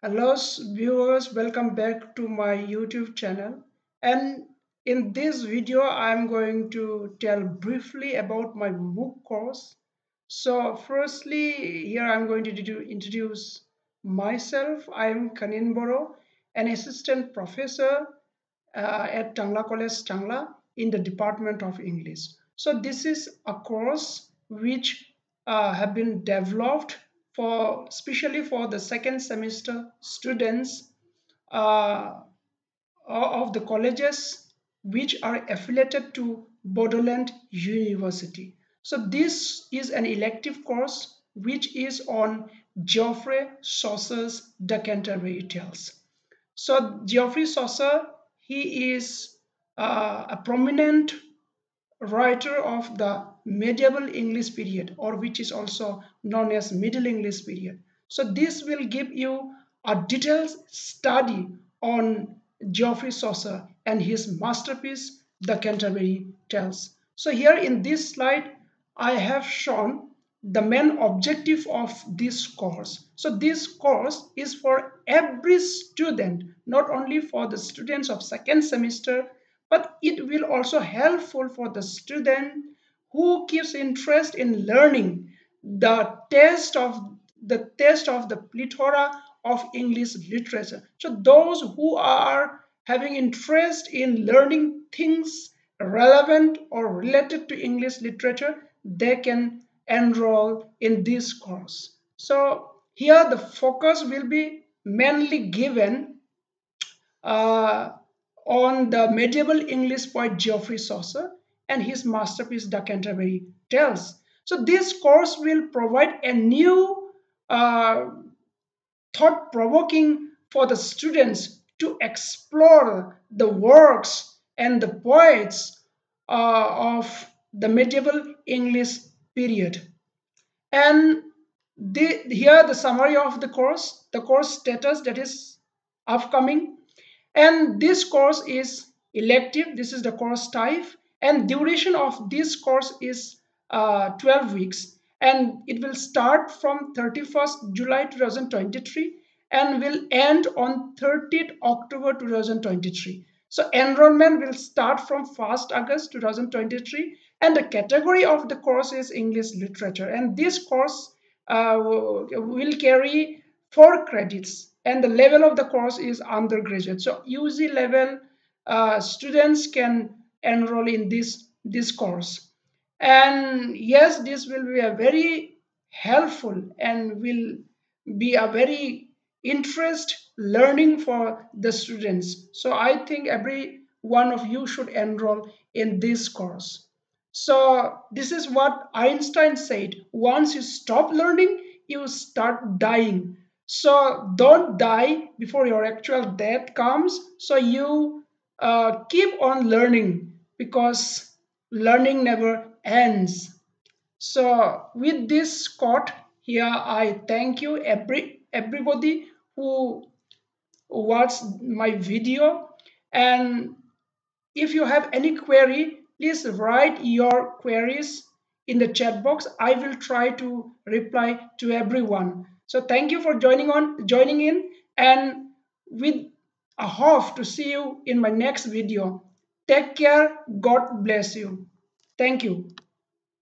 Hello viewers, welcome back to my YouTube channel and in this video I'm going to tell briefly about my MOOC course. So firstly here I'm going to introduce myself. I am Kanin Boro, an assistant professor uh, at Tangla College Tangla in the Department of English. So this is a course which uh, have been developed for especially for the second semester students uh, of the colleges which are affiliated to Bodoland University. So this is an elective course which is on Geoffrey Chaucer's The Canterbury Tales. So Geoffrey Chaucer, he is uh, a prominent writer of the medieval English period or which is also known as Middle English period. So this will give you a detailed study on Geoffrey Chaucer and his masterpiece The Canterbury Tales. So here in this slide I have shown the main objective of this course. So this course is for every student, not only for the students of second semester but it will also helpful for the student who keeps interest in learning the test of the test of the plethora of English literature. So those who are having interest in learning things relevant or related to English literature, they can enroll in this course. So here the focus will be mainly given uh, on the medieval English poet Geoffrey Chaucer and his masterpiece The Canterbury Tales. So this course will provide a new uh, thought-provoking for the students to explore the works and the poets uh, of the medieval English period. And the, here the summary of the course, the course status that is upcoming and this course is elective. This is the course type. And duration of this course is uh, 12 weeks. And it will start from 31st July 2023 and will end on 30th October 2023. So enrollment will start from 1st August 2023 and the category of the course is English literature. And this course uh, will carry four credits and the level of the course is undergraduate. So UG level uh, students can enroll in this, this course. And yes, this will be a very helpful and will be a very interest learning for the students. So I think every one of you should enroll in this course. So this is what Einstein said. Once you stop learning, you start dying so don't die before your actual death comes. So you uh, keep on learning because learning never ends. So with this quote here i thank you every everybody who watched my video. And if you have any query please write your queries in the chat box. I will try to reply to everyone so thank you for joining on, joining in, and with a hope to see you in my next video. Take care. God bless you. Thank you.